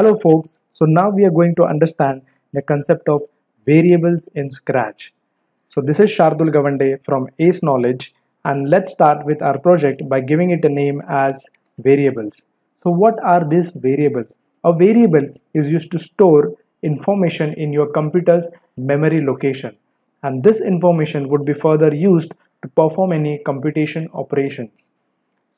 Hello folks, so now we are going to understand the concept of variables in Scratch. So this is Shardul Gavande from Ace Knowledge and let's start with our project by giving it a name as variables. So what are these variables? A variable is used to store information in your computer's memory location and this information would be further used to perform any computation operations.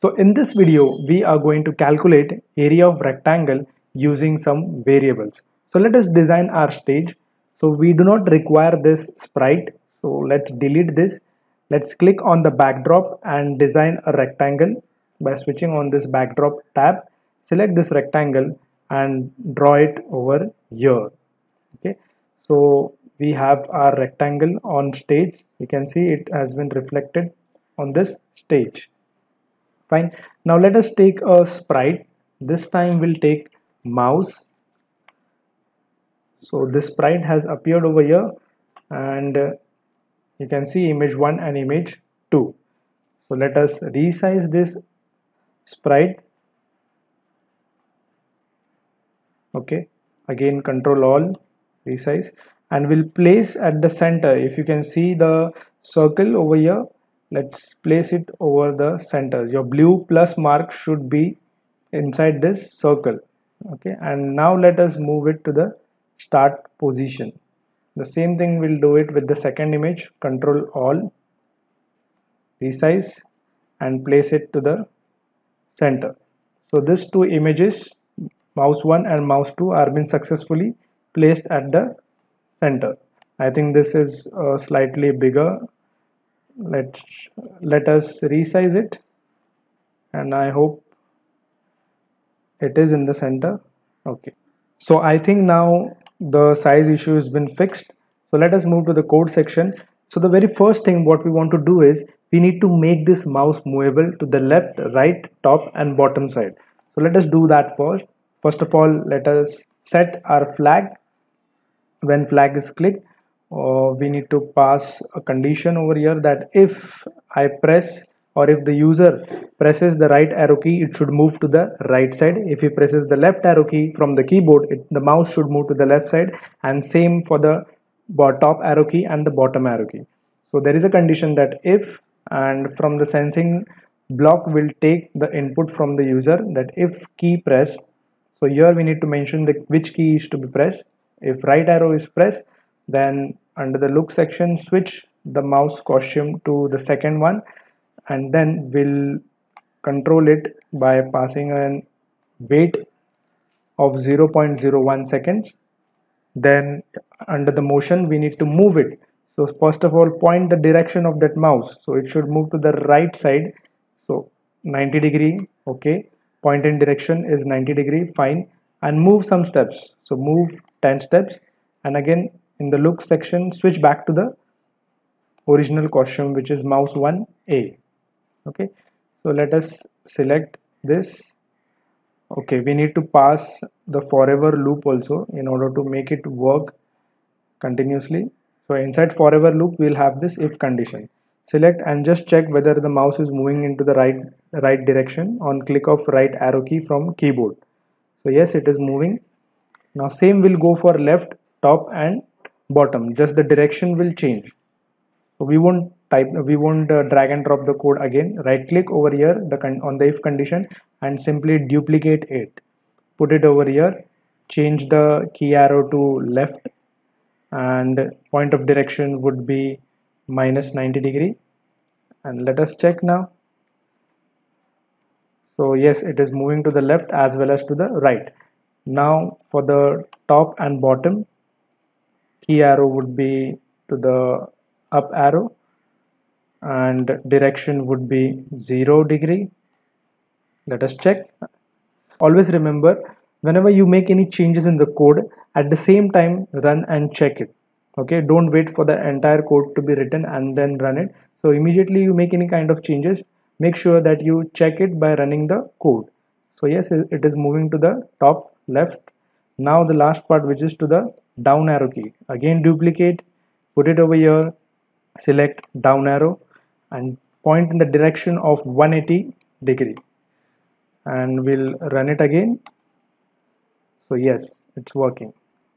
So in this video, we are going to calculate area of rectangle using some variables. So let us design our stage. So we do not require this sprite. So let's delete this. Let's click on the backdrop and design a rectangle by switching on this backdrop tab. Select this rectangle and draw it over here. Okay. So we have our rectangle on stage. You can see it has been reflected on this stage. Fine. Now let us take a sprite. This time we'll take mouse. So this sprite has appeared over here and uh, you can see image 1 and image 2 so let us resize this sprite. Okay again control all resize. And we'll place at the center. If you can see the circle over here let's place it over the center. Your blue plus mark should be inside this circle okay and now let us move it to the start position. The same thing we'll do it with the second image control all resize and place it to the center. So these two images mouse 1 and mouse 2 are been successfully placed at the center. I think this is uh, slightly bigger. Let's let us resize it. And I hope it is in the center. Okay. So I think now the size issue has been fixed. So let us move to the code section. So the very first thing what we want to do is we need to make this mouse movable to the left right top and bottom side. So let us do that first. First of all let us set our flag. When flag is clicked uh, we need to pass a condition over here that if I press or if the user presses the right arrow key it should move to the right side. If he presses the left arrow key from the keyboard it, the mouse should move to the left side. And same for the top arrow key and the bottom arrow key. So there is a condition that if and from the sensing block will take the input from the user that if key pressed so here we need to mention the which key is to be pressed. If right arrow is pressed then under the look section switch the mouse costume to the second one and then we'll control it by passing a wait of 0.01 seconds. Then under the motion we need to move it. So first of all point the direction of that mouse. So it should move to the right side. So 90 degree okay. Point in direction is 90 degree fine. And move some steps. So move 10 steps. And again in the look section switch back to the original costume which is mouse 1a okay. So let us select this. Okay we need to pass the forever loop also in order to make it work continuously. So inside forever loop we'll have this if condition. Select and just check whether the mouse is moving into the right right direction on click of right arrow key from keyboard. So yes it is moving. Now same will go for left top and bottom. Just the direction will change. So we won't type we won't uh, drag and drop the code again. Right click over here the on the if condition and simply duplicate it. Put it over here change the key arrow to left and point of direction would be minus 90 degree. And let us check now. So yes it is moving to the left as well as to the right. Now for the top and bottom key arrow would be to the up arrow and direction would be 0 degree. Let us check. Always remember whenever you make any changes in the code at the same time run and check it. Okay don't wait for the entire code to be written and then run it. So immediately you make any kind of changes make sure that you check it by running the code. So yes it is moving to the top left. Now the last part which is to the down arrow key. Again duplicate put it over here select down arrow and point in the direction of 180 degree. And we'll run it again. So yes it's working.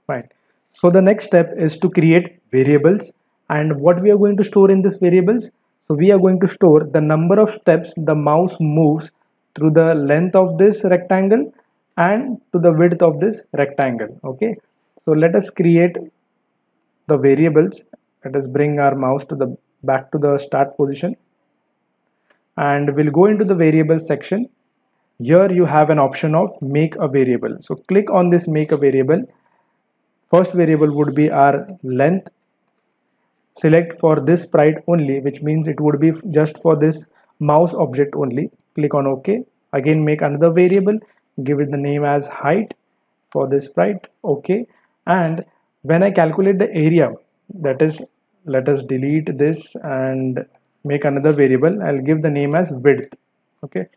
Fine. So the next step is to create variables. And what we are going to store in this variables? So we are going to store the number of steps the mouse moves through the length of this rectangle and to the width of this rectangle. Okay? So let us create the variables. Let us bring our mouse to the back to the start position. And we'll go into the variable section. Here you have an option of make a variable. So click on this make a variable. First variable would be our length. Select for this sprite only which means it would be just for this mouse object only. Click on ok. Again make another variable. Give it the name as height for this sprite. Okay and when I calculate the area that is let us delete this and make another variable. I'll give the name as width. Okay.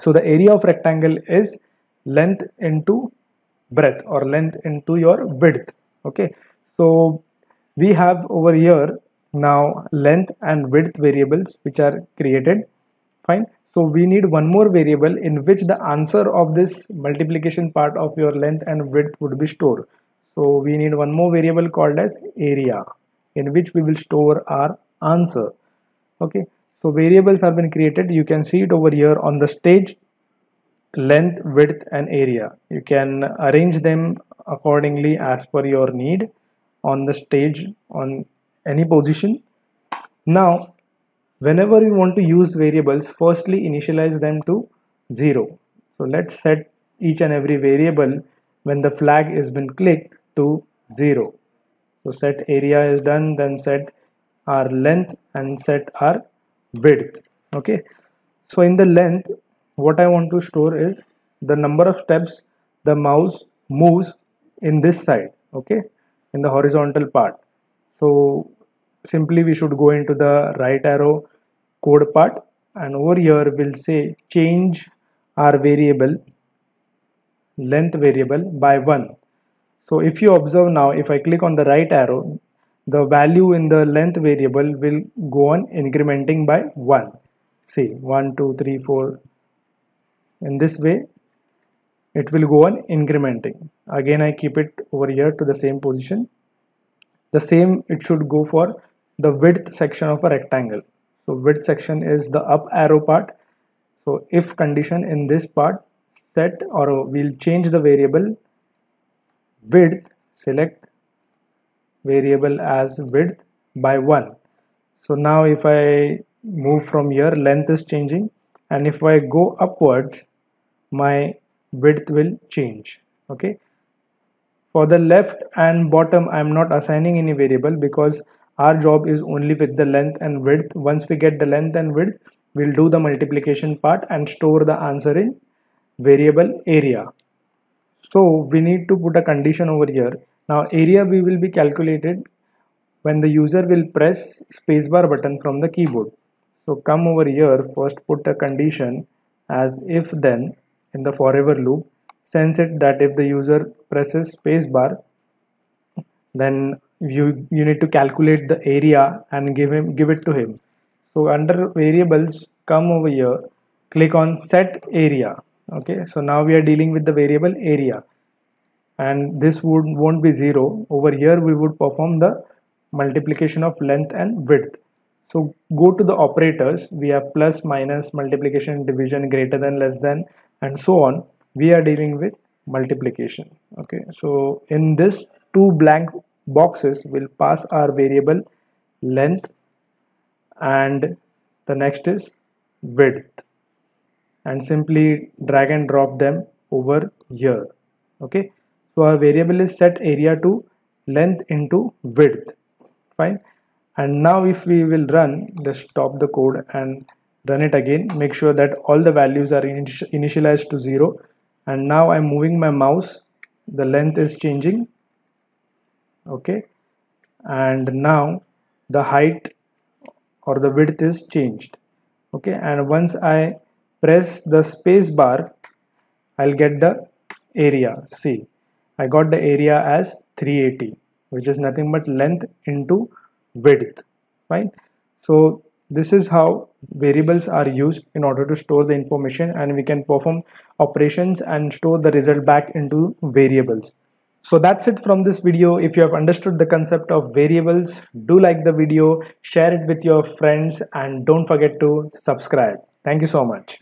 So the area of rectangle is length into breadth or length into your width. Okay. So we have over here now length and width variables which are created. Fine. So we need one more variable in which the answer of this multiplication part of your length and width would be stored. So we need one more variable called as area in which we will store our answer. Okay? So variables have been created. You can see it over here on the stage length width and area. You can arrange them accordingly as per your need on the stage on any position. Now whenever you want to use variables firstly initialize them to 0 so let's set each and every variable when the flag has been clicked to 0 so set area is done then set our length and set our width. Okay? So in the length what I want to store is the number of steps the mouse moves in this side. Okay? In the horizontal part. So simply we should go into the right arrow code part and over here we'll say change our variable length variable by 1 so if you observe now if I click on the right arrow the value in the length variable will go on incrementing by 1 see 1 2 3 4 in this way it will go on incrementing. Again I keep it over here to the same position. The same it should go for the width section of a rectangle. So width section is the up arrow part. So if condition in this part set or we'll change the variable width select variable as width by 1 so now if I move from here length is changing. And if I go upwards my width will change. Okay? For the left and bottom I'm not assigning any variable because our job is only with the length and width. Once we get the length and width we'll do the multiplication part and store the answer in variable area so we need to put a condition over here. Now area we will be calculated when the user will press spacebar button from the keyboard. So come over here. First put a condition as if then in the forever loop. Sense it that if the user presses spacebar then you you need to calculate the area and give him give it to him. So under variables come over here. Click on set area okay so now we are dealing with the variable area. And this would won't be zero. Over here we would perform the multiplication of length and width. So go to the operators. We have plus minus multiplication division greater than less than and so on. We are dealing with multiplication. Okay so in this two blank boxes will pass our variable length and the next is width and simply drag and drop them over here okay? So our variable is set area to length into width fine? And now if we will run just stop the code and run it again make sure that all the values are initialized to zero. And now I'm moving my mouse. The length is changing okay? And now the height or the width is changed okay? And once I press the space bar I'll get the area. See I got the area as 380 which is nothing but length into width right? So this is how variables are used in order to store the information and we can perform operations and store the result back into variables. So that's it from this video. If you have understood the concept of variables do like the video share it with your friends and don't forget to subscribe. Thank you so much